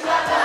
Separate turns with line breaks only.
Baba.